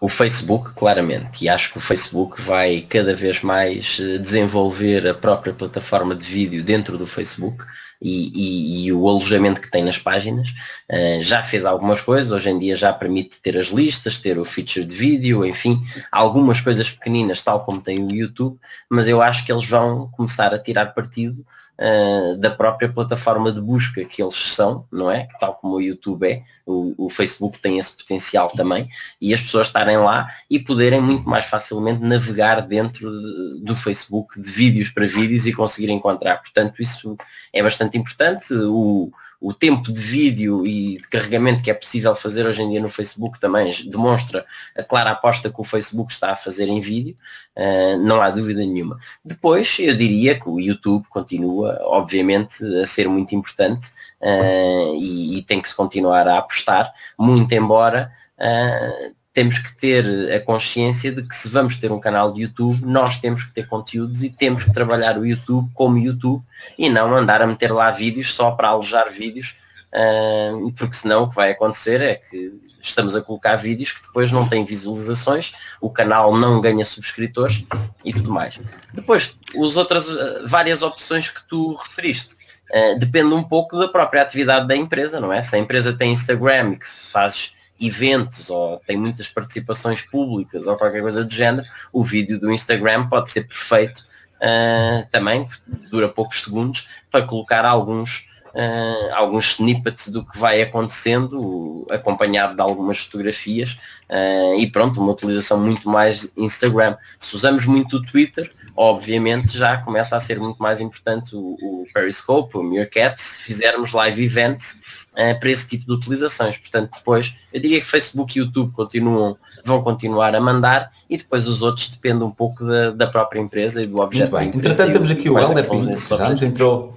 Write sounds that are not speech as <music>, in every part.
O Facebook, claramente, e acho que o Facebook vai cada vez mais eh, desenvolver a própria plataforma de vídeo dentro do Facebook e, e, e o alojamento que tem nas páginas. Uh, já fez algumas coisas, hoje em dia já permite ter as listas, ter o feature de vídeo, enfim, algumas coisas pequeninas, tal como tem o YouTube, mas eu acho que eles vão começar a tirar partido uh, da própria plataforma de busca que eles são, não é? Que tal como o YouTube é, o, o, Facebook tem esse potencial também, e as pessoas estarem lá e poderem muito mais facilmente navegar dentro de, do Facebook de vídeos para vídeos e conseguir encontrar. Portanto, isso é bastante importante. O, o tempo de vídeo e de carregamento que é possível fazer hoje em dia no Facebook também demonstra a clara aposta que o Facebook está a fazer em vídeo, uh, não há dúvida nenhuma. Depois, eu diria que o YouTube continua, obviamente, a ser muito importante uh, e, e, tem que se continuar a apostar, muito embora uh, temos que ter a consciência de que se vamos ter um canal de YouTube, nós temos que ter conteúdos e temos que trabalhar o YouTube como YouTube e não andar a meter lá vídeos só para alojar vídeos, uh, porque senão o que vai acontecer é que estamos a colocar vídeos que depois não têm visualizações, o canal não ganha subscritores e tudo mais. Depois, as outras uh, várias opções que tu referiste. Uh, depende um pouco da própria atividade da empresa, não é? Se a empresa tem Instagram e que fazes eventos ou tem muitas participações públicas ou qualquer coisa do género, o vídeo do Instagram pode ser perfeito uh, também, dura poucos segundos, para colocar alguns, uh, alguns snippets do que vai acontecendo, acompanhado de algumas fotografias uh, e pronto, uma utilização muito mais Instagram. Se usamos muito o Twitter, obviamente já começa a ser muito mais importante o, o Periscope, o Meerkat, se fizermos live events uh, para esse tipo de utilizações. Portanto, depois, eu diria que Facebook e YouTube continuam, vão continuar a mandar e depois os outros dependem um pouco da, da própria empresa e do objeto Muito bem. Entretanto, temos aqui o Helder Pinto, entrou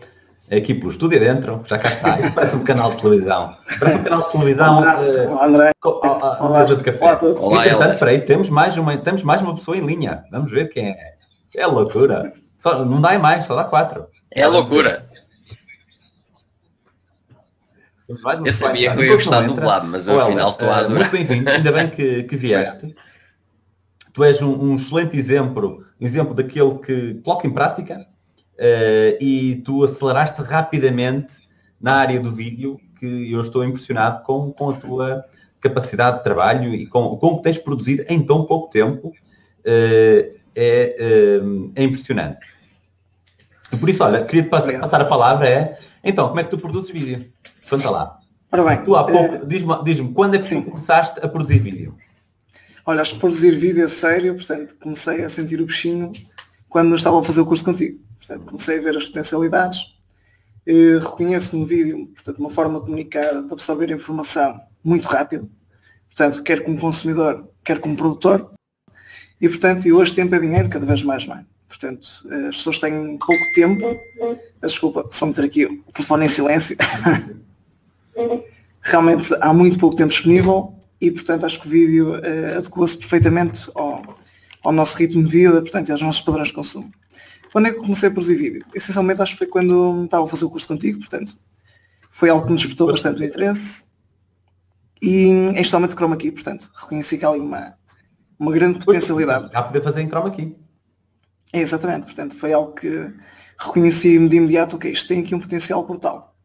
aqui pelo estúdio dentro, já cá está, Isto parece um canal de televisão. Parece um canal de televisão. Olá, uh, André. Olá, olá, de café. Olá. Olá, Entretanto, peraí, temos mais, uma, temos mais uma pessoa em linha. Vamos ver quem é. É loucura. Só, não dá mais, só dá quatro. É loucura. Eu sabia que eu ia gostar do lado, mas afinal estou a Muito bem-vindo, ainda bem que, que <laughs> vieste. Tu és um, um, excelente exemplo, um exemplo daquele que coloca em prática uh, e tu aceleraste rapidamente na área do vídeo, que eu estou impressionado com, com a tua capacidade de trabalho e com, com o que tens produzido em tão pouco tempo. Uh, é, uh, é impressionante. Por isso, olha, queria passar, passar a palavra é, então, como é que tu produzes vídeo? Conta lá. Ora bem, tu há pouco, uh, diz-me diz quando é que sim. começaste a produzir vídeo? Olha, acho que produzir vídeo é sério, portanto, comecei a sentir o bichinho quando estava a fazer o curso contigo. Portanto, comecei a ver as potencialidades, uh, reconheço no vídeo, portanto, uma forma de comunicar, de absorver informação muito rápido, portanto, quer como consumidor, quer como produtor, e portanto, e hoje tempo é dinheiro cada vez mais, não é? Portanto, as pessoas têm pouco tempo. Desculpa, só meter aqui o telefone em silêncio. <laughs> Realmente há muito pouco tempo disponível e, portanto, acho que o vídeo uh, adequa-se perfeitamente ao, ao, nosso ritmo de vida, portanto, aos nossos padrões de consumo. Quando é que eu comecei a produzir vídeo? Essencialmente, acho que foi quando estava a fazer o curso contigo, portanto, foi algo que me despertou bastante o interesse e, especialmente, o chroma key, portanto, reconheci que há ali uma, uma grande potencialidade. Já poder fazer em chroma key. É, exatamente, portanto, foi algo que reconheci de imediato, ok, isto tem aqui um potencial brutal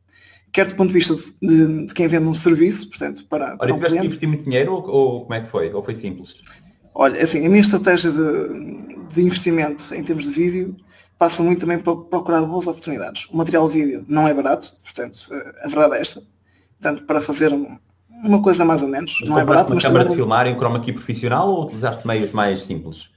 quer do ponto de vista de, de, de quem vende um serviço, portanto, para. Olha, um tiveste que investir muito dinheiro ou, ou, como é que foi? Ou foi simples? Olha, assim, a minha estratégia de, de investimento em termos de vídeo passa muito também para procurar boas oportunidades. O material vídeo não é barato, portanto, a verdade é esta. Portanto, para fazer uma coisa mais ou menos, mas não é barato. uma mas câmara de filmar em chroma key profissional ou utilizaste meios mais simples?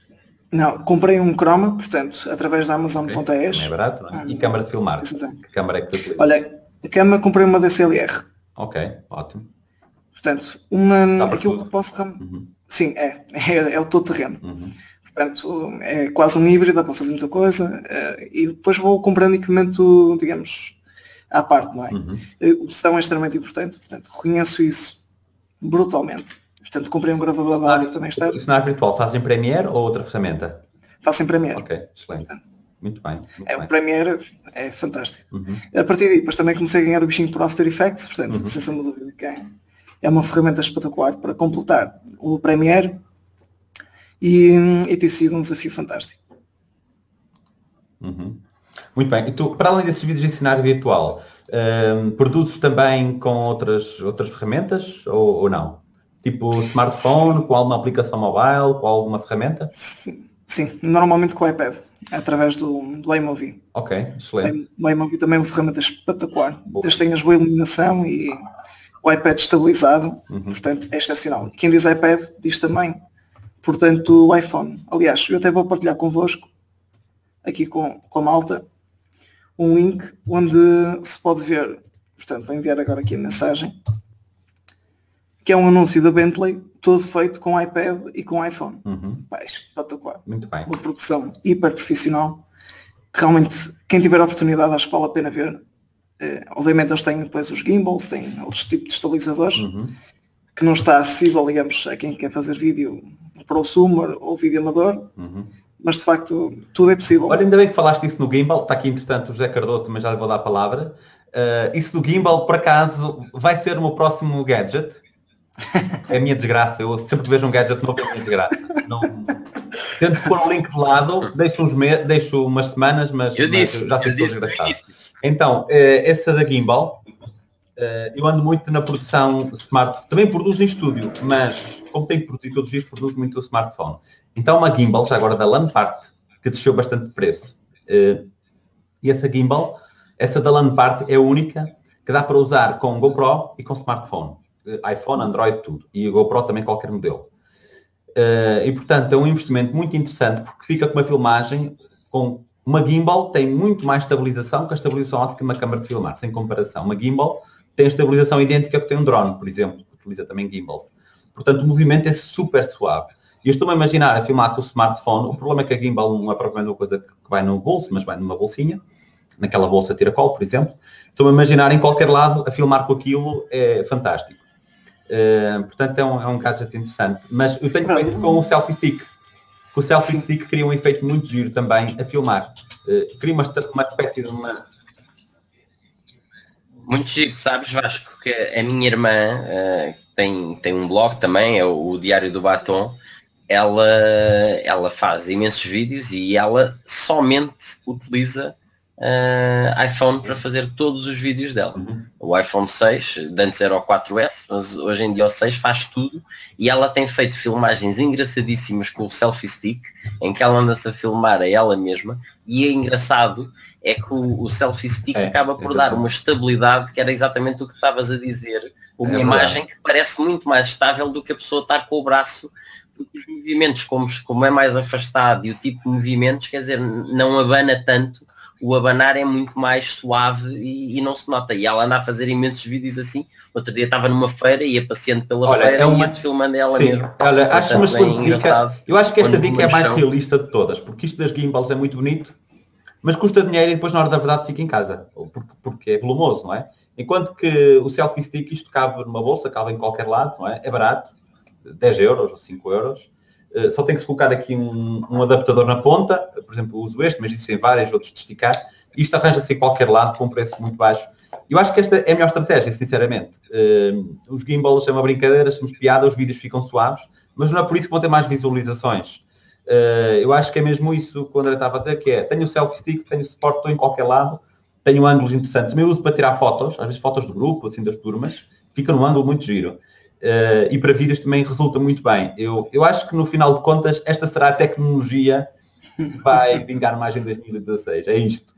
Não, comprei um croma, portanto, através da Amazon.es. Okay. Não é barato, não é? E câmara de filmar? Que câmara é que tu? Olha, a cama comprei uma DCLR. Ok, ótimo. Portanto, uma, aquilo tudo. que posso... Uhum. Sim, é, é, é o todo terreno. Uhum. Portanto, é quase um híbrido, dá para fazer muita coisa. Eh, e depois vou comprando equipamento, digamos, à parte, não é? Uhum. O som é extremamente importante, portanto, reconheço isso brutalmente. Portanto, comprei um gravador de áudio também está. Isso não é virtual, faz em Premiere ou outra ferramenta? Faço em Premiere. Ok, excelente. Portanto, muito bem. Muito é, bem. o Premiere é fantástico. Uhum. A partir daí, depois também comecei a ganhar o bichinho por After Effects, portanto, uhum. sem sombra dúvida que é, é uma ferramenta espetacular para completar o Premiere E, e tem sido um desafio fantástico. Uhum. Muito bem. E tu, para além desses vídeos de cenário virtual, um, produtos também com outras, outras ferramentas ou, ou não? Tipo smartphone, Sim. com alguma aplicação mobile, com alguma ferramenta? Sim, Sim. normalmente com o iPad, através do, do iMovie. Ok, excelente. O iMovie também é uma ferramenta espetacular. Desde tenhas boa iluminação e o iPad estabilizado, uhum. portanto é excepcional. Quem diz iPad diz também, portanto, o iPhone. Aliás, eu até vou partilhar convosco, aqui com, com a malta, um link onde se pode ver, portanto vou enviar agora aqui a mensagem, que é um anúncio da Bentley, todo feito com iPad e com iPhone. Uhum. Pá, espetacular. Muito bem. Uma produção hiper profissional. Realmente, quem tiver a oportunidade, acho que vale a pena ver. Eh, obviamente eles têm depois os gimbals, têm outros tipos de estabilizadores, uhum. que não está acessível, digamos, a quem quer fazer vídeo prosumer ou vídeo amador. Uhum mas de facto tudo é possível. Olha, ainda bem que falaste isso no Gimbal, está aqui entretanto o José Cardoso, também já lhe vou dar a palavra. Uh, isso do Gimbal, por acaso, vai ser o meu próximo gadget. <laughs> É a minha desgraça, eu sempre que vejo um gadget novo é a minha desgraça. Não... Tento pôr o link de lado, deixo, uns me... deixo umas semanas, mas, eu disse, mas já sei que estou desgraçado. Então, uh, essa da Gimbal, uh, eu ando muito na produção smart, também produzo em estúdio, mas como tenho produzido todos os dias, produzo muito o smartphone. Então uma gimbal, já agora da Lampart, que desceu bastante de preço. Uh, e essa gimbal, essa da Lampart é a única que dá para usar com GoPro e com smartphone. Uh, iPhone, Android, tudo. E GoPro também qualquer modelo. Uh, e portanto é um investimento muito interessante porque fica com uma filmagem com uma gimbal tem muito mais estabilização que a estabilização óptica de uma câmara de filmar, sem comparação. Uma gimbal tem a estabilização idêntica que tem um drone, por exemplo, que utiliza também gimbals. Portanto, o movimento é super suave. E eu estou-me a imaginar a filmar com o smartphone. O problema é que a gimbal não é propriamente uma coisa que vai no bolso, mas vai numa bolsinha, naquela bolsa tiracol, por exemplo. Estou-me a imaginar em qualquer lado a filmar com aquilo é fantástico. Uh, portanto, é um, é um gadget interessante. Mas eu tenho feito com o selfie stick. O selfie Sim. stick cria um efeito muito giro também a filmar. Uh, cria uma, uma espécie de uma, muito giro, sabes, Vasco, que a minha irmã uh, tem, tem um blog também, é o, o Diário do Batom, ela, ela faz imensos vídeos e ela somente utiliza uh, iPhone para fazer todos os vídeos dela. Uhum. O iPhone 6, antes era o 4S, mas hoje em dia o 6 faz tudo e ela tem feito filmagens engraçadíssimas com o selfie stick, em que ela anda-se a filmar a ela mesma e é engraçado é que o, o selfie stick é, acaba por exatamente. dar uma estabilidade que era exatamente o que estavas a dizer, uma é imagem que parece muito mais estável do que a pessoa estar com o braço porque os movimentos, como, como é mais afastado e o tipo de movimentos, quer dizer, não abana tanto, o abanar é muito mais suave e, e, não se nota. E ela anda a fazer imensos vídeos assim. Outro dia estava numa feira, ia passeando pela Olha, feira é uma... e ia-se filmando ela Sim. mesmo. Olha, acho uma excelente dica. Eu acho que esta dica é a mais realista de todas, porque isto das gimbals é muito bonito, mas custa dinheiro e depois na hora da verdade fica em casa, porque, porque é volumoso, não é? Enquanto que o selfie stick, isto cabe numa bolsa, cabe em qualquer lado, não é? É barato, 10 euros ou 5 euros. Uh, só tem que se colocar aqui um, um, adaptador na ponta, por exemplo, uso este, mas existem vários outros de esticar. Isto arranja-se em qualquer lado com um preço muito baixo. Eu acho que esta é a melhor estratégia, sinceramente. Uh, os gimbals é uma brincadeira, somos piada, os vídeos ficam suaves, mas não é por isso que vão ter mais visualizações. Uh, eu acho que é mesmo isso que o André estava a dizer, que é, tenho o selfie stick, tenho o suporte, estou em qualquer lado, tenho ângulos interessantes. Também uso para tirar fotos, às vezes fotos de grupo, assim, das turmas, fica num ângulo muito giro. Uh, e para vídeos também resulta muito bem. Eu, eu acho que no final de contas esta será a tecnologia que vai vingar mais em 2016. É isto.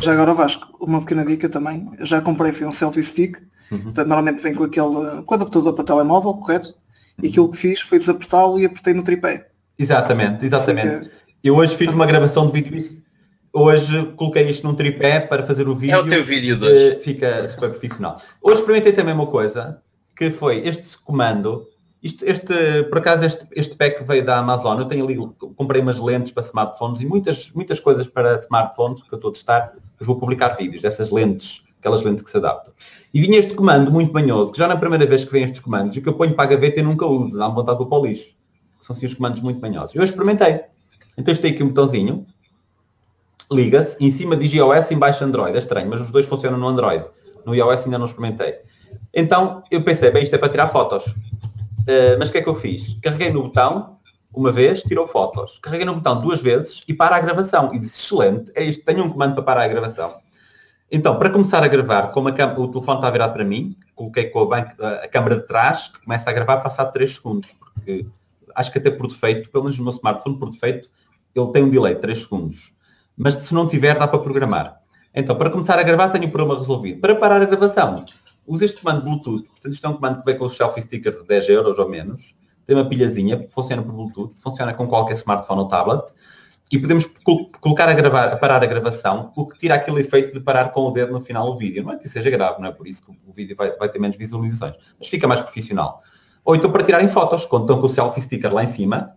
Já agora Vasco, uma pequena dica também. Eu já comprei foi um selfie stick. Uhum. Portanto, normalmente vem com aquele com adaptador para telemóvel, correto? E aquilo que fiz foi desapertá-lo e apertei no tripé. Exatamente, exatamente. Fica... Eu hoje fiz uma gravação de vídeo Hoje coloquei isto num tripé para fazer o vídeo. É o teu vídeo de hoje. Fica super profissional. Hoje experimentei também uma coisa que foi este comando, isto, este, por acaso este, este pack veio da Amazon, eu tenho ali, comprei umas lentes para smartphones e muitas, muitas coisas para smartphones que eu estou a testar, vou publicar vídeos dessas lentes, aquelas lentes que se adaptam. E vinha este comando muito manhoso, que já na primeira vez que vem estes comandos, e que eu ponho para a gaveta e nunca uso, dá-me vontade do para o lixo. São assim os comandos muito manhosos. Eu experimentei. Então este aqui um botãozinho, liga-se, em cima diz iOS, em baixo Android. É estranho, mas os dois funcionam no Android. No iOS ainda não experimentei. Então eu pensei, bem, isto é para tirar fotos. Uh, mas o que é que eu fiz? Carreguei no botão uma vez, tirou fotos. Carreguei no botão duas vezes e para a gravação. E disse, excelente, é isto, tenho um comando para parar a gravação. Então, para começar a gravar, como a o telefone está virado para mim, coloquei com a, banca, a câmera de trás, que começa a gravar passado 3 segundos, porque acho que até por defeito, pelo menos no meu smartphone por defeito, ele tem um delay de 3 segundos. Mas se não tiver, dá para programar. Então, para começar a gravar, tenho o problema resolvido. Para parar a gravação, uso este comando Bluetooth. Portanto, isto é um comando que vem com os selfie stickers de 10 euros ou menos. Tem uma pilhazinha, funciona por Bluetooth, funciona com qualquer smartphone ou tablet e podemos colocar a, gravar, a parar a gravação, o que tira aquele efeito de parar com o dedo no final do vídeo. Não é que seja grave, não é por isso que o vídeo vai, vai ter menos visualizações, mas fica mais profissional. Ou então para tirarem fotos, quando estão com o selfie sticker lá em cima,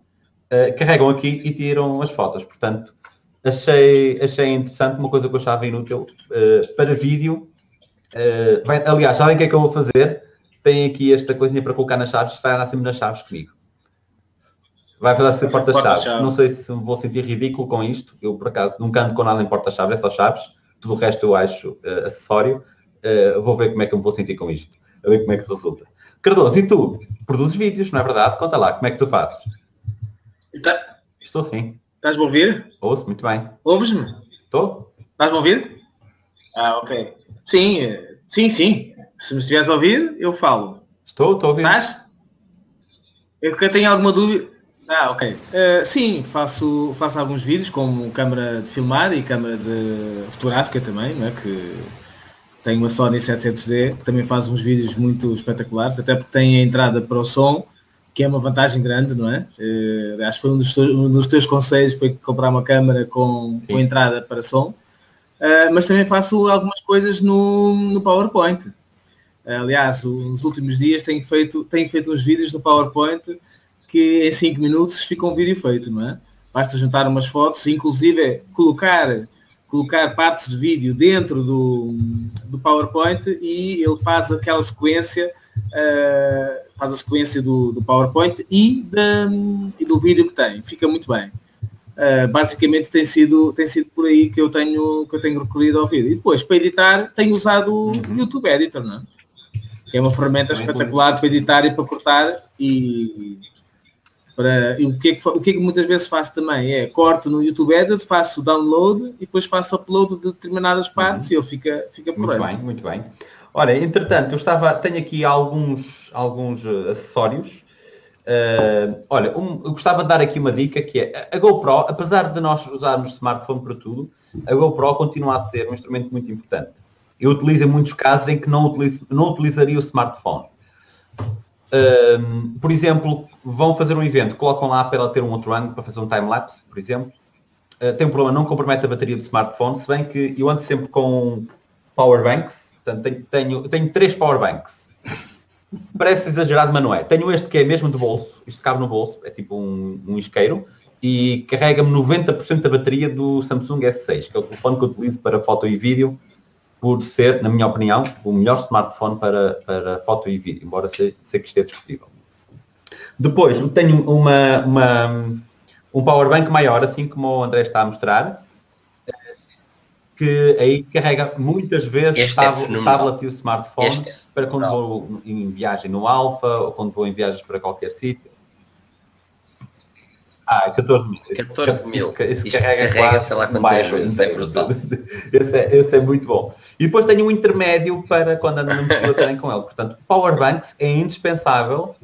uh, carregam aqui e tiram as fotos. Portanto, achei, achei interessante, uma coisa que eu achava inútil uh, para vídeo. Uh, vai, aliás, sabem o que é que eu vou fazer? Tem aqui esta coisinha para colocar nas chaves, vai andar sempre nas chaves comigo. Vai fazer ser porta-chaves. Porta não sei se vou sentir ridículo com isto. Eu, por acaso, nunca ando com nada em porta-chaves, é só chaves. Tudo o resto eu acho uh, acessório. Uh, vou ver como é que eu me vou sentir com isto. A ver como é que resulta. Cardoso, e tu? Produzes vídeos, não é verdade? Conta lá, como é que tu fazes? Tá... Estou sim. Estás-me a ouvir? Ouço, muito bem. Ouves-me? Estou. Estás-me a ouvir? Ah, ok. Sim, eh, sim, sim. Se me estiveres a ouvir, eu falo. Estou, estou a ouvir. Estás? Eu que tenho alguma dúvida. Ah, ok. Uh, sim, faço, faço alguns vídeos com câmera de filmar e câmera de fotográfica também, não é? que tenho uma Sony 700D, que também faz uns vídeos muito espetaculares, até porque tem a entrada para o som, que é uma vantagem grande, não é? Uh, acho que foi um dos, um dos teus conselhos, foi comprar uma câmera com, com entrada para som. Uh, mas também faço algumas coisas no, no PowerPoint. Uh, aliás, nos últimos dias tenho feito, tenho feito uns vídeos no PowerPoint que em 5 minutos fica um vídeo feito, não é? Basta juntar umas fotos, inclusive colocar, colocar partes de vídeo dentro do, do PowerPoint e ele faz aquela sequência, uh, faz a sequência do, do PowerPoint e, e do vídeo que tem. Fica muito bem. Uh, basicamente tem sido, tem sido por aí que eu tenho, que eu tenho recorrido ao vídeo. E depois, para editar, tenho usado o uhum. YouTube Editor, não é? que é uma ferramenta espetacular para editar e para cortar e para, o, que é que, o que é que muitas vezes faço também é corto no YouTube Edit, faço download e depois faço upload de determinadas partes uhum. e ele fica, fica por Muito aí. bem, muito bem. Olha, entretanto, eu estava, tenho aqui alguns, alguns uh, acessórios. Uh, olha, um, eu gostava de dar aqui uma dica que é a GoPro, apesar de nós usarmos smartphone para tudo, a GoPro continua a ser um instrumento muito importante. Eu utilizo em muitos casos em que não, utilizo, não utilizaria o smartphone. Uh, por exemplo, vão fazer um evento, colocam lá para ela ter um outro ângulo para fazer um time-lapse, por exemplo. Uh, tem um problema, não compromete a bateria do smartphone, se bem que eu ando sempre com power banks, portanto tenho, tenho, tenho três power banks. Parece exagerado, mas não é. Tenho este que é mesmo do bolso, isto cabe no bolso, é tipo um, um isqueiro, e carrega-me 90% da bateria do Samsung S6, que é o telefone que eu utilizo para foto e vídeo, por ser, na minha opinião, o melhor smartphone para, para foto e vídeo, embora sei, sei que isto é discutível. Depois, tenho uma, uma, um power bank maior, assim como o André está a mostrar, que aí carrega muitas vezes o é tablet e o smartphone este é para quando vou em viagem no Alfa ou quando vou em viagens para qualquer sítio. Ah, 14 mil. 14 mil. Isso, isso carrega, carrega sei lá quantas vezes, é brutal. <laughs> Esse é, esse é muito bom. E depois tenho um intermédio para quando andam na mochila <laughs> terem com ele. Portanto, power banks é indispensável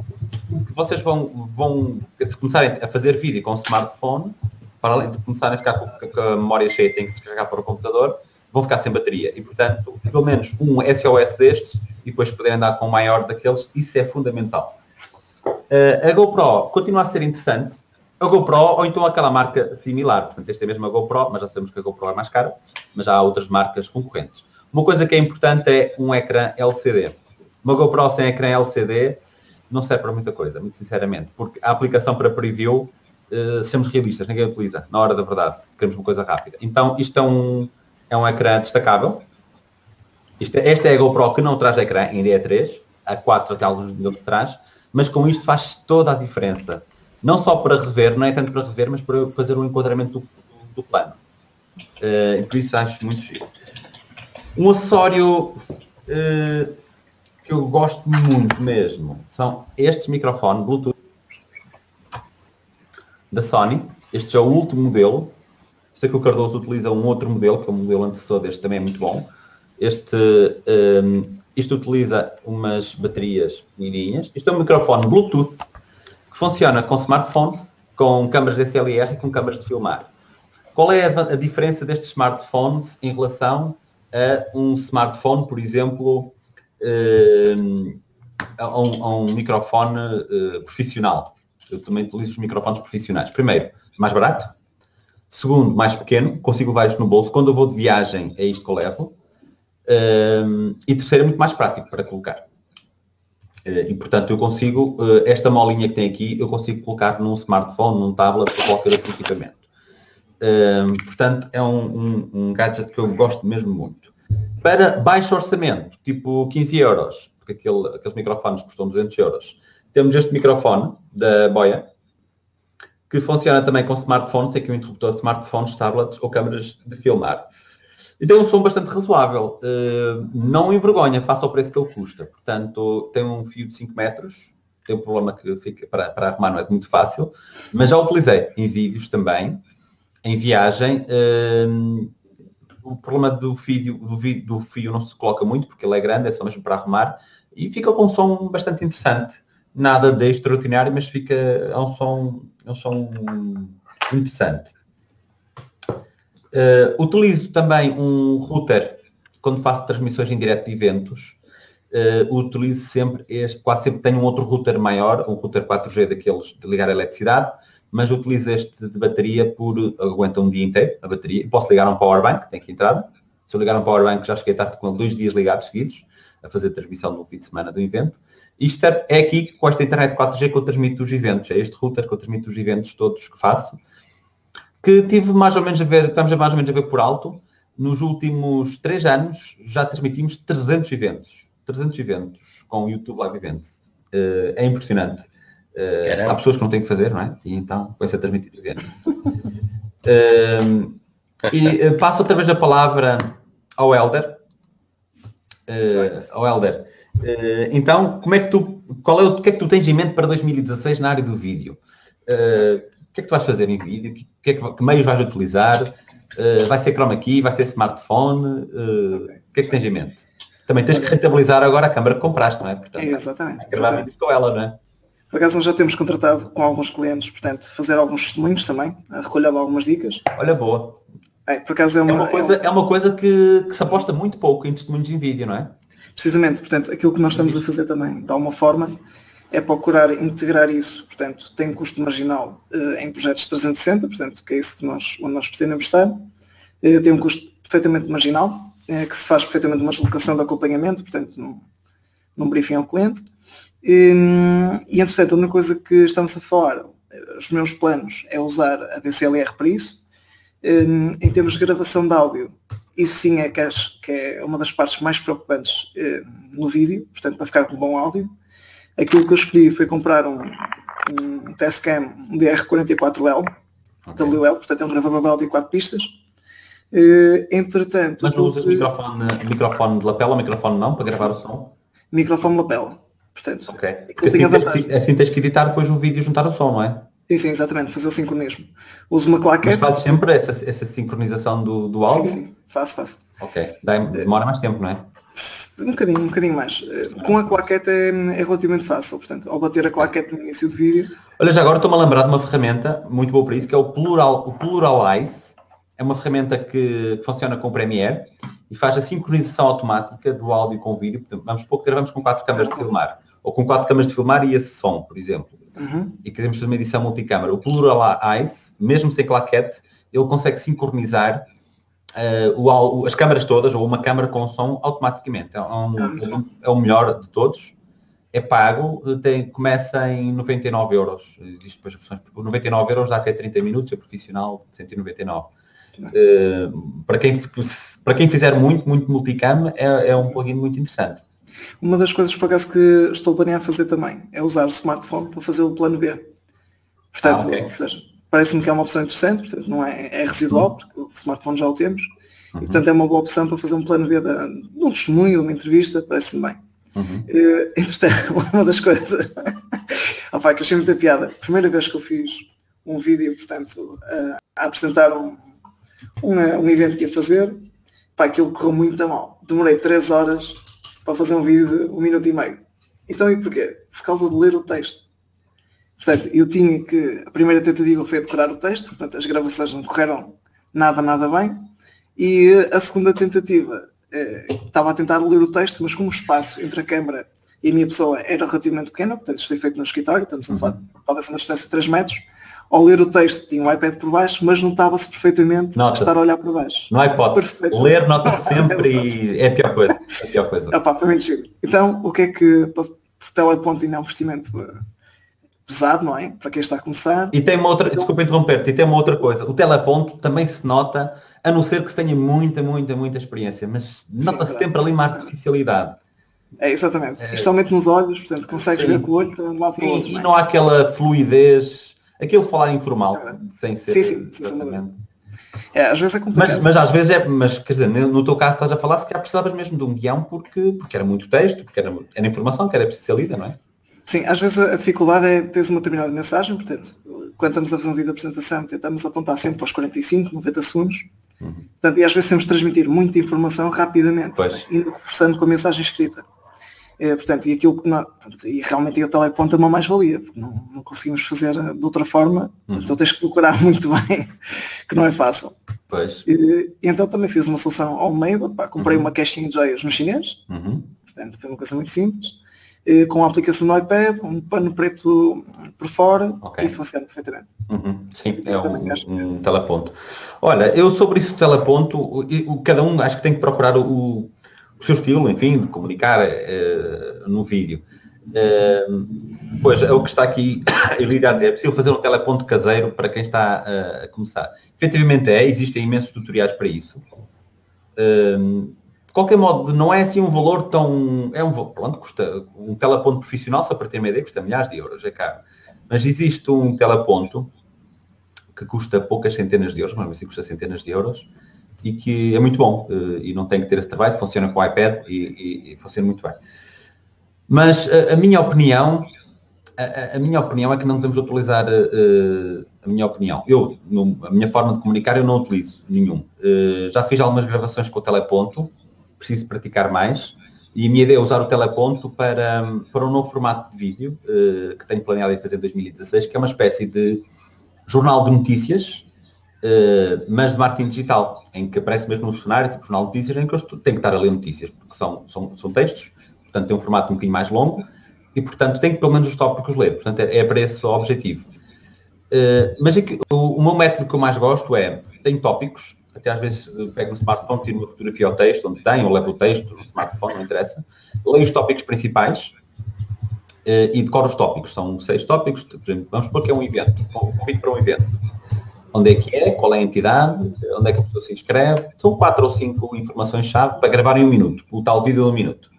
que vocês vão, vão começarem a fazer vídeo com o smartphone, para além de começarem a ficar com, com a memória cheia, tem que descarregar para o computador, vão ficar sem bateria. E, portanto, pelo menos um SOS destes e depois poderem andar com o maior daqueles, isso é fundamental. Uh, a GoPro continua a ser interessante. A GoPro ou então aquela marca similar. Portanto, esta é mesmo a GoPro, mas já sabemos que a GoPro é mais cara, mas já há outras marcas concorrentes. Uma coisa que é importante é um ecrã LCD. Uma GoPro sem ecrã LCD não serve para muita coisa, muito sinceramente, porque a aplicação para preview, uh, sejamos realistas, ninguém utiliza, na hora da verdade, queremos uma coisa rápida. Então, isto é um, é um ecrã destacável. Isto, é, esta é a GoPro que não traz ecrã, ainda é 3, a 4 que alguns deles traz, mas com isto faz toda a diferença. Não só para rever, não é tanto para rever, mas para fazer um enquadramento do, do plano. Uh, por isso acho muito giro. Um acessório uh, que eu gosto muito mesmo são estes microfones Bluetooth. da Sony. Este é o último modelo. Sei que o Cardoso utiliza um outro modelo, que é o modelo antecessor deste, também é muito bom. Este, um, isto utiliza umas baterias pequenininhas. Isto é um microfone Bluetooth que funciona com smartphones, com câmaras DSLR e com câmaras de filmar. Qual é a, a diferença destes smartphones em relação a um smartphone, por exemplo, um, a, um, a um microfone uh, profissional? Eu também utilizo os microfones profissionais. Primeiro, mais barato. Segundo, mais pequeno, consigo levar isto no bolso. Quando eu vou de viagem, é isto que eu levo. Um, e terceiro, é muito mais prático para colocar. Uh, e portanto eu consigo, uh, esta molinha que tem aqui, eu consigo colocar num smartphone, num tablet ou qualquer outro equipamento. Um, portanto, é um, um, um, gadget que eu gosto mesmo muito. Para baixo orçamento, tipo 15 euros, porque aquele, aqueles microfones custam 200 euros, temos este microfone da Boya, que funciona também com smartphones, tem aqui um interruptor de smartphones, tablets ou câmaras de filmar. E tem um som bastante razoável. Uh, não envergonha face ao preço que ele custa. Portanto, tem um fio de 5 metros. Tem um problema que fica para, para arrumar não é muito fácil. Mas já utilizei em vídeos também, em viagem. Uh, o problema do fio, do, do fio não se coloca muito, porque ele é grande, é só mesmo para arrumar. E fica com um som bastante interessante. Nada de extraordinário, mas fica é um som, é um som interessante. Uh, utilizo também um router quando faço transmissões em direto de eventos. Uh, utilizo sempre este, quase sempre tenho um outro router maior, um router 4G daqueles de ligar a eletricidade, mas utilizo este de bateria por aguenta um dia inteiro a bateria. Posso ligar um powerbank, tem que entrada. Se eu ligar um powerbank já cheguei tarde com dois dias ligados seguidos a fazer transmissão no fim de semana do evento. Isto é, aqui com esta internet 4G que eu transmito os eventos. É este router que eu transmito os eventos todos que faço que tive mais ou menos a ver, estamos mais ou menos a ver por alto, nos últimos três anos já transmitimos 300 eventos. 300 eventos com o YouTube Live Events. Uh, é impressionante. Uh, há pessoas que não têm que fazer, não é? E então põe-se a transmitir eventos. uh, <laughs> e passo outra vez a palavra ao Helder. ao Helder. Então, como é que tu, qual é o, o que é que tu tens em mente para 2016 na área do vídeo? o que é que tu vais fazer em vídeo? Que, que, é que, que meios vais utilizar? Uh, vai ser chroma key? Vai ser smartphone? Uh, o que é que tens em mente? Também tens que rentabilizar agora a câmara que compraste, não é? Portanto, é, exatamente. Gravar vídeos com ela, não é? Por acaso nós já temos contratado com alguns clientes, portanto, fazer alguns testemunhos também, a recolher algumas dicas. Olha, boa. É, por acaso é uma, é uma coisa, é, é uma coisa que, que, se aposta muito pouco em testemunhos em vídeo, não é? Precisamente, portanto, aquilo que nós estamos a fazer também, de alguma forma, é procurar integrar isso, portanto, tem um custo marginal uh, em projetos 360, portanto, que é isso que nós, onde nós pretendemos estar, uh, tem um custo perfeitamente marginal, uh, que se faz perfeitamente uma deslocação de acompanhamento, portanto, num, num briefing ao cliente. E, e, entretanto, uma coisa que estamos a falar, os meus planos é usar a DCLR para isso. Em termos de gravação de áudio, isso sim é que, acho que é uma das partes mais preocupantes no vídeo, portanto, para ficar com bom áudio aquilo que eu escolhi foi comprar um, um Tascam um DR44L, okay. WL, portanto é um gravador de áudio de 4 pistas. Uh, entretanto... Mas não usas microfone, microfone de lapela, microfone não, para gravar sim. o som? Microfone lapela, portanto... Ok, assim tens, que, assim tens que editar depois o vídeo e juntar o som, não é? Sim, sim, exatamente, fazer o sincronismo. Uso uma claquete... Mas fazes sempre essa, essa sincronização do, do áudio? Sim, sim, faço, faço. Ok, demora mais tempo, não é? Um bocadinho, um bocadinho mais. Com a claquete é, é, relativamente fácil, portanto, ao bater a claquete no início do vídeo. Olha, já agora estou-me a lembrar de uma ferramenta muito boa para isso, que é o Plural, o Pluralize. É uma ferramenta que, que funciona com o Premiere e faz a sincronização automática do áudio com o vídeo. Portanto, vamos supor que gravamos com quatro câmaras de filmar, ou com quatro câmaras de filmar e esse som, por exemplo. Uhum. E queremos fazer uma edição multicâmara. O Pluralize, mesmo sem claquete, ele consegue sincronizar uh, o, as câmaras todas, ou uma câmara com som, automaticamente. É, um, é o melhor de todos. É pago, tem, começa em 99 euros. Existe depois por 99 euros dá até 30 minutos, é profissional 199. Uh, eh, para, quem, para quem fizer muito, muito multicam, é, é um plugin muito interessante. Uma das coisas por acaso que estou planeando fazer também é usar o smartphone para fazer o plano B. Portanto, ah, okay. ou seja, parece-me que é uma opção interessante, portanto não é, é residual, uhum. porque o smartphone já o temos, uhum. e portanto é uma boa opção para fazer um plano B de, de um testemunho, de uma entrevista, parece-me bem. Uhum. Uh, entretanto, <laughs> uma das coisas <laughs> opa, que achei muita piada, primeira vez que eu fiz um, vídeo, portanto, a, a apresentar um, um, um evento que ia fazer. Pá, aquilo correu muito mal. Demorei 3 horas para fazer um vídeo de um minuto e meio. Então e porquê? Por causa de ler o texto. Portanto, eu tinha que. A primeira tentativa foi decorar o texto, portanto as gravações não correram nada, nada bem. E a segunda tentativa eh, estava a tentar ler o texto, mas como o espaço entre a câmara e a minha pessoa era relativamente pequena, portanto isto foi feito no escritório, estamos a falar talvez uma distância de 3 metros, ao ler o texto tinha um iPad por baixo, mas notava-se perfeitamente Nota estar a olhar por baixo. Não há hipótese. Ler nota <laughs> sempre e é a pior coisa. É a pior coisa. Epá, foi muito giro. Então, o que é que para teleponto ainda é um investimento eh, pesado, não é? Para quem está a começar. E tem uma outra, desculpa interromper-te, e tem uma outra coisa. O teleponto também se nota, a não ser que se tenha muita, muita, muita experiência, mas nota-se sempre ali uma artificialidade. É, exatamente. É... Especialmente nos olhos, portanto, consegues sim. ver com o olho também lá para o outro. E é? não há aquela fluidez, aquele falar informal, é sem ser. Sim, sim, sim é, às vezes é complicado. Mas, mas, às vezes é, mas quer dizer, no teu caso estás a falar se calhar precisavas mesmo de um guião porque, porque era muito texto, porque era, era informação que era preciso lida, não é? Sim, às vezes a dificuldade é teres uma determinada mensagem, portanto, quando estamos a fazer um vídeo de apresentação, tentamos apontar sempre para os 45, 90 segundos. Uhum. Portanto, e às vezes temos de transmitir muita informação rapidamente, pois. indo reforçando com a mensagem escrita. É, portanto, e aquilo que não, e realmente o teleponto é uma mais-valia, porque não, não, conseguimos fazer de outra forma, uhum. então tens que decorar <laughs> muito bem, que não é fácil. Pois. E, e então também fiz uma solução ao meio, pá, comprei uhum. uma caixinha de joias no chinês, uhum. portanto foi uma coisa muito simples, e, com a aplicação no iPad, um pano preto por fora okay. e funciona perfeitamente. Uhum. Sim, é um, um, teleponto. Olha, eu sobre isso teleponto, o, o, cada um acho que tem que procurar o o seu estilo, enfim, de comunicar uh, no vídeo. Uh, pois, é o que está aqui, <coughs> dizer, é possível fazer um teleponto caseiro para quem está uh, a começar. Efetivamente é, existem imensos tutoriais para isso. Uh, de qualquer modo, não é assim um valor tão... É um pronto, custa um teleponto profissional, só para ter uma ideia, custa milhares de euros, é caro. Mas existe um teleponto que custa poucas centenas de euros, mas assim custa centenas de euros, e que é muito bom eh, e não tem que ter esse trabalho, funciona com o iPad e, e, e funciona muito bem. Mas a, a minha opinião, a, a, minha opinião é que não devemos utilizar uh, a minha opinião. Eu, no, a minha forma de comunicar, eu não utilizo nenhum. Uh, já fiz algumas gravações com o teleponto, preciso praticar mais. E a minha ideia é usar o teleponto para, para um novo formato de vídeo uh, que tenho planeado em fazer em 2016, que é uma espécie de jornal de notícias, uh, mas de marketing digital, em que aparece mesmo no cenário, tipo jornal de notícias, em que eu tenho que estar a ler notícias, porque são, são, são textos, portanto tem um formato um bocadinho mais longo, e portanto tenho que pelo menos os tópicos ler, portanto é, é para esse objetivo. Uh, mas é que, o, o meu método que eu mais gosto é, tenho tópicos, até às vezes pego no smartphone, tiro uma fotografia ao texto, onde tem, ou levo o texto no smartphone, não interessa, leio os tópicos principais, Uh, e decoro os tópicos. São seis tópicos, por exemplo, vamos supor que é um evento, um convite para um evento onde é que é, qual é a entidade, onde é que a pessoa se inscreve. São quatro ou cinco informações-chave para gravar em um minuto, o tal vídeo de um minuto.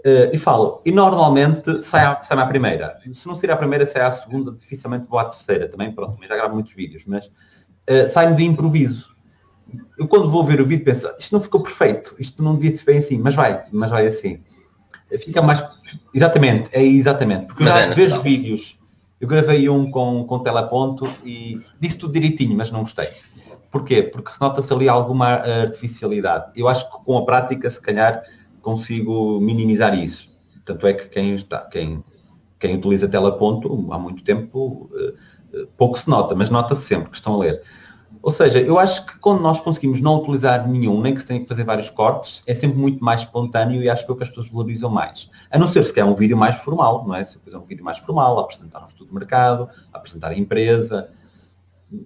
Uh, e falo, e normalmente sai, a, sai a primeira. Se não sair a primeira, sai a segunda, dificilmente vou à terceira também, pronto, mas já gravo muitos vídeos, mas uh, sai-me de improviso. Eu quando vou ver o vídeo penso, isto não ficou perfeito, isto não devia ser bem assim, mas vai, mas vai assim. Fica mais. Exatamente, é exatamente. Porque mas já é vejo vídeos eu gravei um com, com teleponto e disse tudo direitinho, mas não gostei. Porquê? Porque se nota-se ali alguma artificialidade. Eu acho que com a prática, se calhar, consigo minimizar isso. Tanto é que quem, está, quem, quem utiliza teleponto há muito tempo eh, eh, pouco se nota, mas nota-se sempre que estão a ler. Ou seja, eu acho que quando nós conseguimos não utilizar nenhum, nem que se tenha que fazer vários cortes, é sempre muito mais espontâneo e acho que é o que as pessoas valorizam mais. A não ser se quer um vídeo mais formal, não é? Se fizer um vídeo mais formal, apresentar um estudo de mercado, apresentar a empresa.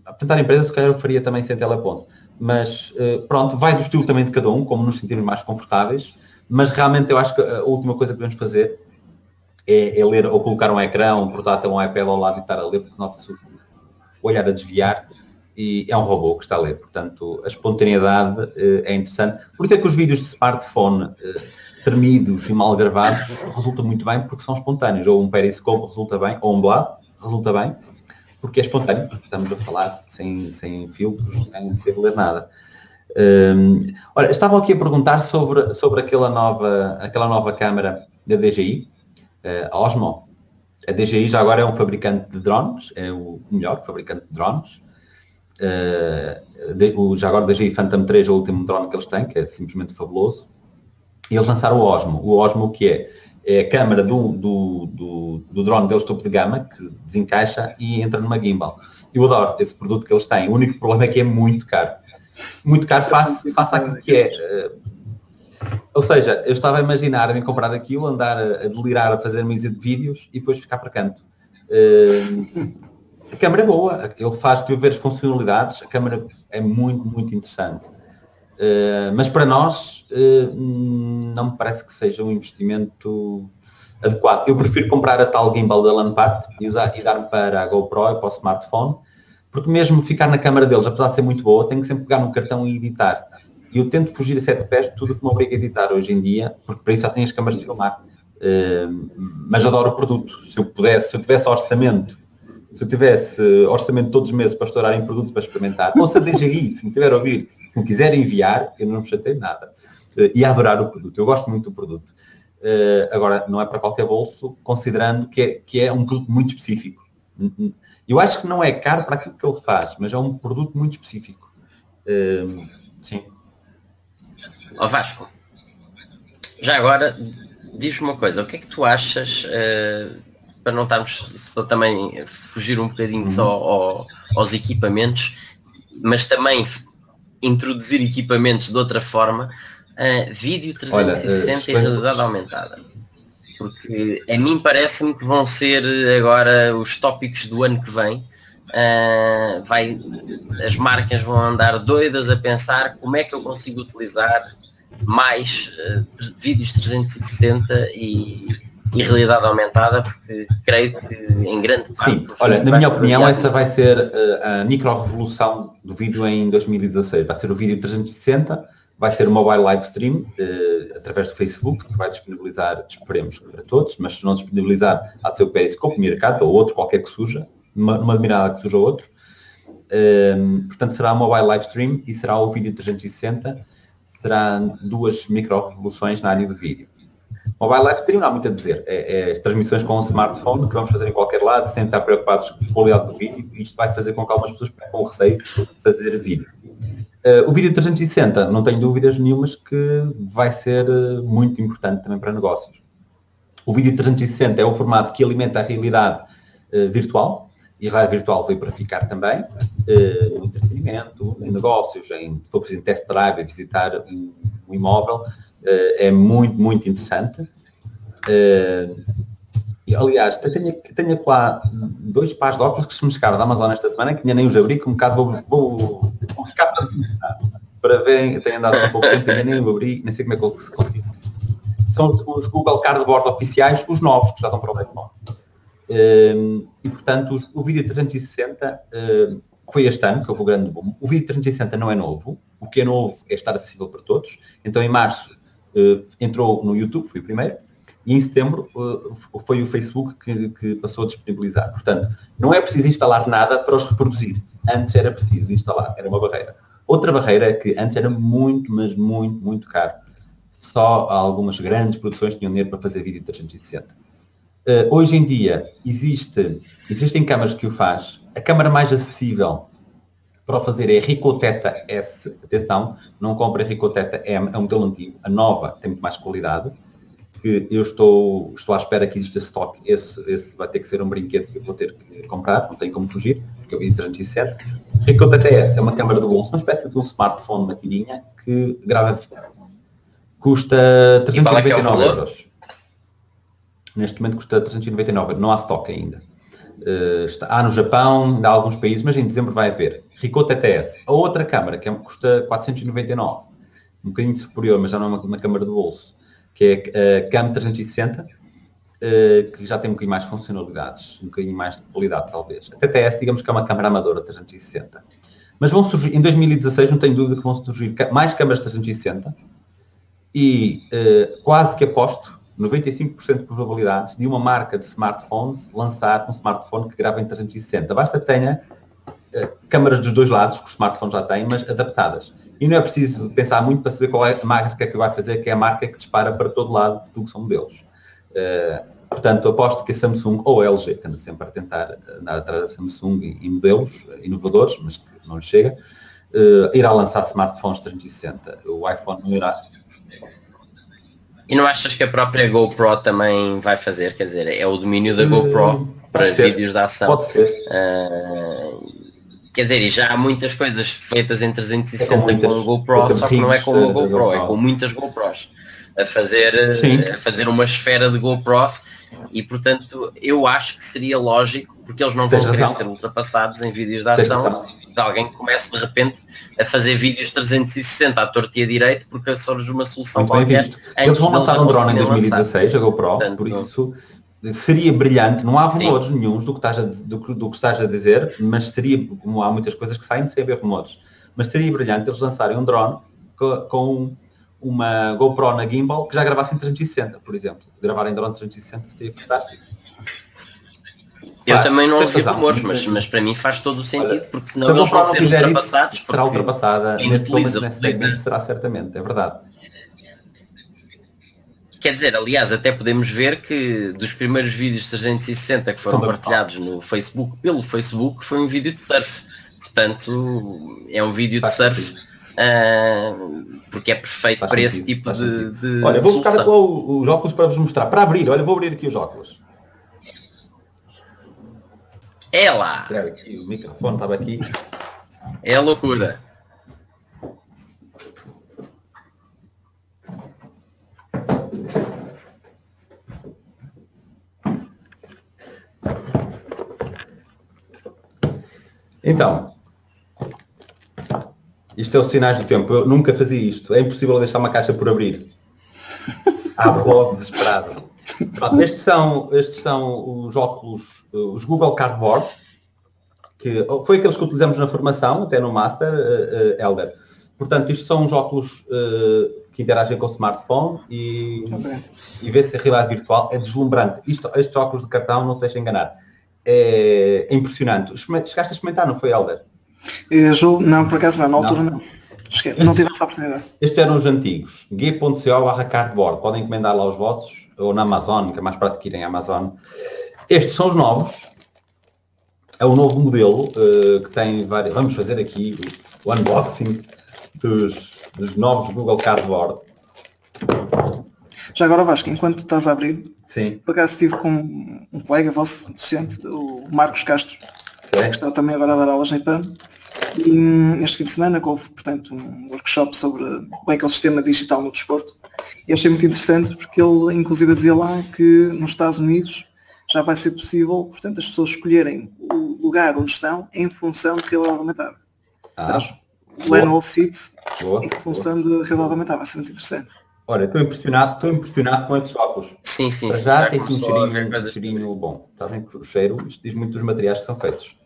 Apresentar a empresa, se calhar eu faria também sem teleponto. Mas eh, pronto, vai do estilo também de cada um, como nos sentirmos mais confortáveis. Mas realmente eu acho que a última coisa que devemos fazer é, é ler ou colocar um ecrã, um portátil, um iPad ao lado e estar a ler, porque nota-se o olhar a desviar e é um robô que está a ler. Portanto, a espontaneidade eh, é interessante. Por isso é que os vídeos de smartphone eh, tremidos e mal gravados resultam muito bem porque são espontâneos. Ou um periscope resulta bem, ou um blá resulta bem, porque é espontâneo. Estamos a falar sem, sem filtros, sem, sem ler nada. Um, olha, estavam aqui a perguntar sobre, sobre aquela, nova, aquela nova câmara da DJI, uh, eh, Osmo. A DJI já agora é um fabricante de drones, é o melhor fabricante de drones. Uh, de, o, já agora DJI Phantom 3 é o último drone que eles têm, que é simplesmente fabuloso. E eles lançaram o Osmo. O Osmo o que é? É a câmara do, do, do, do drone deles topo de gama, que desencaixa e entra numa gimbal. Eu adoro esse produto que eles têm. O único problema é que é muito caro. Muito caro face àquilo que é. Uh, ou seja, eu estava a imaginar em comprar aquilo, andar a, a delirar, a fazer mesa de vídeos e depois ficar para canto. Uh, a câmera é boa, ele faz-te ver as funcionalidades, a câmera é muito, muito interessante. Uh, mas para nós uh, não me parece que seja um investimento adequado. Eu prefiro comprar a tal gimbal da Lampart e, usar, e dar-me para a GoPro e para o smartphone, porque mesmo ficar na câmara deles, apesar de ser muito boa, tenho que sempre pegar no cartão e editar. E eu tento fugir a sete pés de tudo que me obriga a editar hoje em dia, porque para isso já tenho as câmaras de filmar. Uh, mas adoro o produto. Se eu pudesse, se eu tivesse orçamento, se eu tivesse orçamento todos os meses para estourar em produto para experimentar, ou se a DGI, se me tiver a ouvir, se me quiser enviar, eu não me chatei nada. Uh, e adorar o produto. Eu gosto muito do produto. Uh, agora, não é para qualquer bolso, considerando que é, que é um produto muito específico. Eu acho que não é caro para aquilo que ele faz, mas é um produto muito específico. Sim. Ó Vasco, já agora, diz-me uma coisa, o que é que tu achas, uh, para não estarmos só também fugir um bocadinho uhum. só ao, aos equipamentos, mas também introduzir equipamentos de outra forma, uh, vídeo 360 Olha, uh, e realidade aumentada. Porque a mim parece-me que vão ser agora os tópicos do ano que vem, Uh, vai, as marcas vão andar doidas a pensar como é que eu consigo utilizar mais vídeos 360 e, e, realidade aumentada, porque creio que em grande parte... Sim, olha, na minha opinião essa vai ser uh, a micro-revolução do vídeo em 2016. Vai ser o vídeo 360, vai ser o mobile live stream uh, através do Facebook, que vai disponibilizar, esperemos para todos, mas se não disponibilizar, há de ser o Periscope, Meerkat ou outro qualquer que surja, numa, mirada que surja outro. Um, portanto, será o mobile live stream e será o vídeo 360 será duas micro-revoluções na área do vídeo. Mobile Live Stream não há muito a dizer. É, é, transmissões com o smartphone que vamos fazer em qualquer lado, sem estar preocupados com a qualidade do vídeo. Isto vai fazer com que algumas pessoas percam o receio de fazer vídeo. Uh, o vídeo 360, não tenho dúvidas nenhumas que vai ser uh, muito importante também para negócios. O vídeo 360 é o formato que alimenta a realidade uh, virtual, e a realidade virtual veio para ficar também, uh, no entretenimento, em negócios, em, se for preciso test drive, visitar um, um imóvel, é muito, muito interessante. Uh, e, aliás, tenho, tenho lá dois pares de óculos que se me chegaram da Amazon esta semana, que ainda nem os abri, que um bocado vou, vou, vou buscar para, para verem, tenho andado há pouco tempo, ainda nem os abri, nem sei como é que eu consegui. São os Google Cardboard oficiais, os novos, que já estão para o iPhone. Ehm, e, portanto, o vídeo 360 ehm, foi este ano, que houve o grande boom. O vídeo 360 não é novo. O que é novo é estar acessível para todos. Então, em março, eh, entrou no YouTube, foi o primeiro. E em setembro eh, foi o Facebook que, que, passou a disponibilizar. Portanto, não é preciso instalar nada para os reproduzir. Antes era preciso instalar, era uma barreira. Outra barreira é que antes era muito, mas muito, muito caro. Só algumas grandes produções tinham dinheiro para fazer vídeo 360. Uh, hoje em dia existe, existem câmaras que o faz. A câmara mais acessível para o fazer é a Ricoteta S. Atenção, não compre a Ricoteta M, é um modelo antigo. A nova tem muito mais qualidade. Que eu estou, estou à espera que exista stock. Esse, esse vai ter que ser um brinquedo que eu vou ter que comprar, não tem como fugir, porque eu vi 307. Ricoteta S é uma câmara de bolso, uma espécie de um smartphone, uma tirinha, que grava Custa 399 é, é euros. Neste momento custa 399, não há estoque ainda. Uh, está, há no Japão, há alguns países, mas em dezembro vai haver. Ricoh TTS. A outra câmara, que é, custa 499, um bocadinho superior, mas já não é uma, uma câmara de bolso, que é a CAM 360, uh, que já tem um bocadinho mais funcionalidades, um bocadinho mais de qualidade, talvez. A TTS, digamos que é uma câmara amadora 360. Mas vão surgir, em 2016, não tenho dúvida que vão surgir mais câmaras 360 e uh, quase que aposto 95% de probabilidades de uma marca de smartphones lançar um smartphone que grava em 360. Basta tenha câmaras dos dois lados, que o smartphone já tem, mas adaptadas. E não é preciso pensar muito para saber qual é a marca que vai fazer, que é a marca que dispara para todo lado do que são modelos. Uh, Portanto, aposto que a Samsung ou a LG, que anda sempre a tentar andar atrás da Samsung em modelos inovadores, mas que não lhe chega, uh, irá lançar smartphones 360. O iPhone não irá. E não achas que a própria GoPro também vai fazer? Quer dizer, é o domínio da GoPro uh, para vídeos de ação. Pode ser. Uh, quer dizer, e já há muitas coisas feitas em 360 é com, muitas, com a GoPro, só que não é com a GoPro, GoPro, é com muitas GoPros. A fazer, a fazer uma esfera de GoPros e portanto eu acho que seria lógico, porque eles não vão Tens querer razão. ser ultrapassados em vídeos de ação, de alguém que comece de repente a fazer vídeos 360 à torta e a direito porque surge uma solução Muito qualquer. Eles vão lançar um drone em 2016, a GoPro, portanto, por isso seria brilhante, não há rumores nenhums do que, estás a, do, do, que estás a dizer, mas seria, como há muitas coisas que saem sem haver rumores, mas seria brilhante eles lançarem um drone com, com uma GoPro na gimbal que já gravasse em 360, por exemplo. Gravar em drone 360 seria fantástico. Eu também não ouvi rumores, mas, mas para mim faz todo o sentido, Olha, porque senão se eles vão ser ultrapassados. Isso, será ultrapassada, nesse, utiliza, nesse segmento será certamente, é verdade. Quer dizer, aliás, até podemos ver que dos primeiros vídeos 360 que foram São partilhados no Facebook, pelo Facebook, foi um vídeo de surf. Portanto, é um vídeo de surf Uh, porque é perfeito faz para sentido, esse tipo de, de, Olha, vou buscar agora os óculos para vos mostrar. Para abrir, olha, vou abrir aqui os óculos. É lá! Aqui, o microfone estava aqui. É a loucura. Então, isto é os sinais do tempo. Eu nunca fazia isto. É impossível deixar uma caixa por abrir. <laughs> Abro logo desesperado. Pronto, estes, são, estes são os óculos, os Google Cardboard, que foi aqueles que utilizamos na formação, até no Master, uh, uh, Elder. Portanto, isto são os óculos uh, que interagem com o smartphone e, e vê-se a realidade virtual. É deslumbrante. Isto, estes óculos de cartão, não se deixem enganar. É, impressionante. Chegaste a experimentar, não foi, Elder? Eu, não, por acaso não, na altura não. não. Estes, não tive essa oportunidade. Estes eram os antigos. G.co barra cardboard. Podem encomendar lá os vossos, ou na Amazon, que é mais prático irem à Amazon. Estes são os novos. É o novo modelo uh, que tem vários. Vamos fazer aqui o, o unboxing dos, dos novos Google Cardboard. Já agora Vasco, enquanto estás a abrir, Sim. por acaso estive com um colega vosso docente, o Marcos Castro, Sim. que está também agora a dar aulas na IPAM, e este fim de semana houve, portanto, um workshop sobre o ecossistema digital no desporto. E achei muito interessante porque ele, inclusive, dizia lá que nos Estados Unidos já vai ser possível, portanto, as pessoas escolherem o lugar onde estão em função de realidade aumentada. Ah, o annual seat em função boa. de realidade aumentada. Vai ser muito interessante. Olha, estou impressionado, estou impressionado com estes óculos. Sim, sim, Para sim. Já tem um cheirinho, um cheirinho bom. Sabem que o cheiro, isto diz muito dos materiais que são feitos.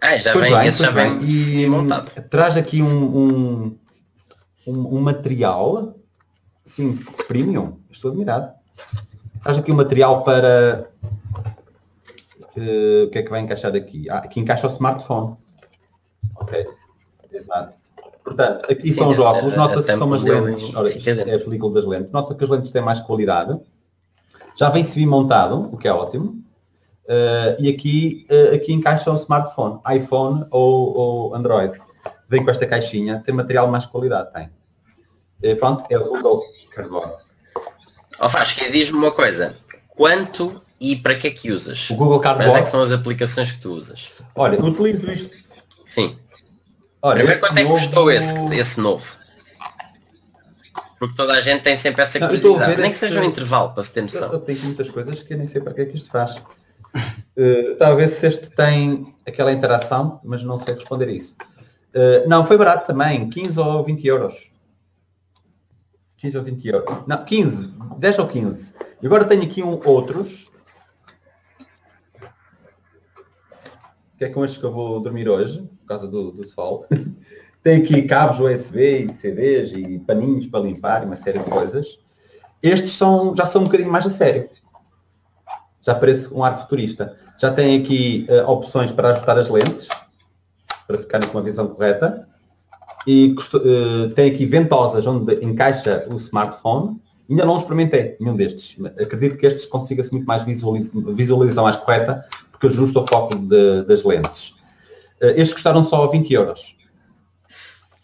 Ah, já pois vem, bem, já vem e, montado. Traz aqui um, um, um, um material, sim, premium, estou admirado. Traz aqui um material para... Uh, o que é que vai encaixar aqui? Ah, aqui encaixa o smartphone. Ok, exato. Portanto, aqui Sim, são os óculos, nota-se que são umas lentes, olha, isto é a película das lentes, nota que as lentes têm mais qualidade. Já vem semi-montado, o que é ótimo. Uh, e aqui, uh, aqui encaixa um smartphone, iPhone ou, ou, Android. Vem com esta caixinha, tem material mais qualidade, tem. Uh, pronto, é o Google Cardboard. Oh, Fasca, diz-me uma coisa. Quanto e para que é que usas? O Google Cardboard? Quais é que são as aplicações que tu usas? Olha, utilizo isto. Sim. Olha, Primeiro, quanto é que custou esse, esse novo? Porque toda a gente tem sempre essa curiosidade. Nem que seja um intervalo, para se ter noção. Eu tenho muitas coisas que eu nem sei para que é que isto faz. <laughs> Uh, talvez se este tem aquela interação, mas não sei responder isso. Uh, não, foi barato também, 15 ou 20 euros. 15 ou 20 euros. Não, 15, 10 ou 15. E agora tenho aqui um, outros. Que é com estes que eu vou dormir hoje, causa do, do sol. <laughs> tem aqui cabos USB e CDs e paninhos para limpar e uma série de coisas. Estes são, já são um bocadinho mais a sério já parece um ar futurista. Já tem aqui uh, opções para ajustar as lentes, para ficarem com a visão correta. E uh, tem aqui ventosas onde encaixa o smartphone Ainda não experimentei nenhum destes. Acredito que estes consiga-se muito mais visualiz visualização mais correta, porque ajusta o foco de, das lentes. Uh, estes custaram só 20 euros.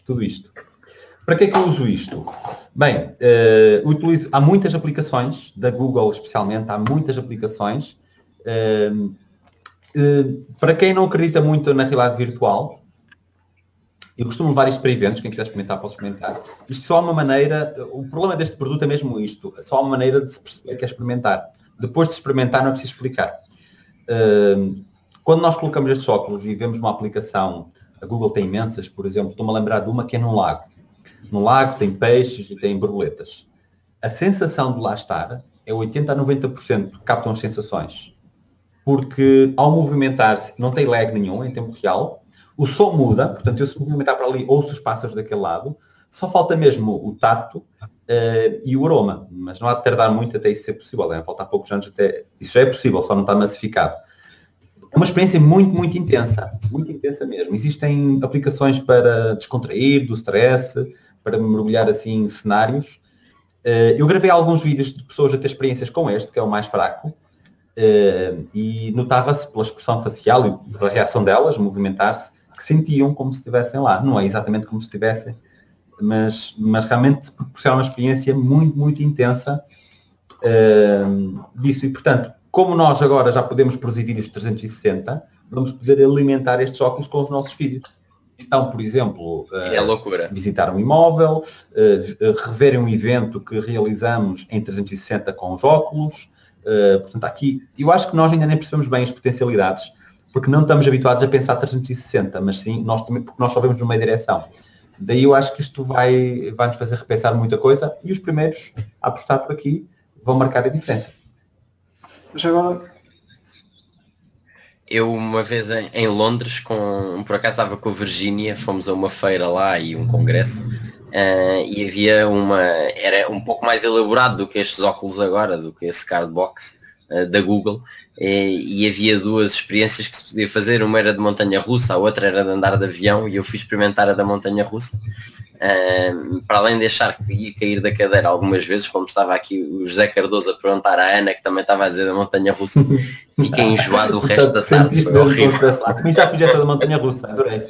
Tudo isto. Para que é que eu uso isto? Bem, uh, utilizo, há muitas aplicações, da Google especialmente, há muitas aplicações. Uh, uh, para quem não acredita muito na realidade virtual, eu costumo levar isto para eventos, quem quiser experimentar pode experimentar. Isto só é uma maneira, o problema deste produto é mesmo isto, só uma maneira de se perceber que é experimentar. Depois de experimentar não é preciso explicar. Quando nós colocamos estes óculos e vemos uma aplicação, a Google tem imensas, por exemplo, estou-me a lembrar de uma que é num lago no lago tem peixes e tem borboletas. A sensação de lá estar é 80 a 90% captam as sensações. Porque ao movimentar-se, não tem lag nenhum em tempo real, o som muda, portanto, eu se movimentar para ali, ouço os pássaros daquele lado, só falta mesmo o tato uh, e o aroma, mas não há de tardar muito até isso ser possível, é? falta poucos anos até, isso já é possível, só não está massificado. É uma experiência muito, muito intensa, muito intensa mesmo. Existem aplicações para descontrair do stress, para mergulhar assim em cenários. Uh, eu gravei alguns vídeos de pessoas a ter experiências com este, que é o mais fraco, uh, e notava-se pela expressão facial e pela reação delas, movimentar-se, que sentiam como se estivessem lá. Não é exatamente como se estivessem, mas, mas realmente proporciona uma experiência muito, muito intensa uh, disso. E, portanto, como nós agora já podemos produzir vídeos de 360, vamos poder alimentar estes óculos com os nossos vídeos. Então, por exemplo, é loucura. visitar um imóvel, rever um evento que realizamos em 360 com os óculos. Portanto, aqui, eu acho que nós ainda nem percebemos bem as potencialidades, porque não estamos habituados a pensar 360, mas sim, nós também, porque nós só vemos numa direção. Daí eu acho que isto vai, vai nos fazer repensar muita coisa e os primeiros a apostar por aqui vão marcar a diferença. Já agora, eu uma vez em, em, Londres, com, por acaso estava com a Virgínia, fomos a uma feira lá e um congresso, uh, e havia uma, era um pouco mais elaborado do que estes óculos agora, do que esse cardbox uh, da Google, e, e, havia duas experiências que se podia fazer, uma era de montanha russa, a outra era de andar de avião, e eu fui experimentar a da montanha russa. Uh, para além de achar que ia cair da cadeira algumas vezes, como estava aqui o José Cardoso a perguntar à Ana, que também estava a dizer da montanha russa, <laughs> fiquei enjoado o resto da tarde. Foi horrível. Já essa da montanha russa, adorei.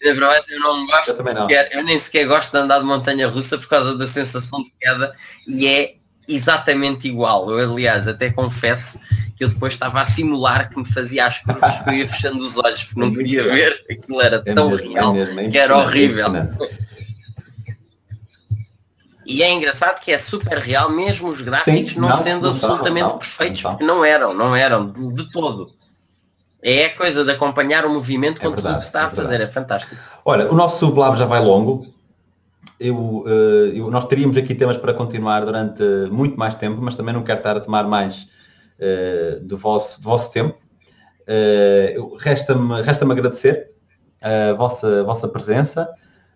Eu não gosto, eu, não. Eu nem sequer gosto de andar de montanha russa por causa da sensação de queda e é exatamente igual. Eu, aliás, até confesso que eu depois estava a simular que me fazia as curvas que eu ia fechando os olhos porque não queria ver. Aquilo era é tão mesmo, real é mesmo, é que era horrível. E é engraçado que é super real, mesmo os gráficos Sim, não, não, sendo não absolutamente não, perfeitos, porque não eram, não eram, de, de, todo. É a coisa de acompanhar o movimento é com tudo o que está é a fazer, é fantástico. Olha, o nosso sublab já vai longo, eu, eh, eu, nós teríamos aqui temas para continuar durante muito mais tempo, mas também não quero estar a tomar mais uh, do, vosso, do vosso tempo. Uh, Resta-me resta agradecer a vossa, a vossa presença.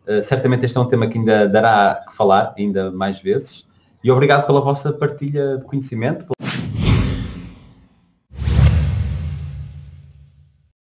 Uh, certamente este é um tema que ainda dará que falar ainda mais vezes. E obrigado pela vossa partilha de conhecimento,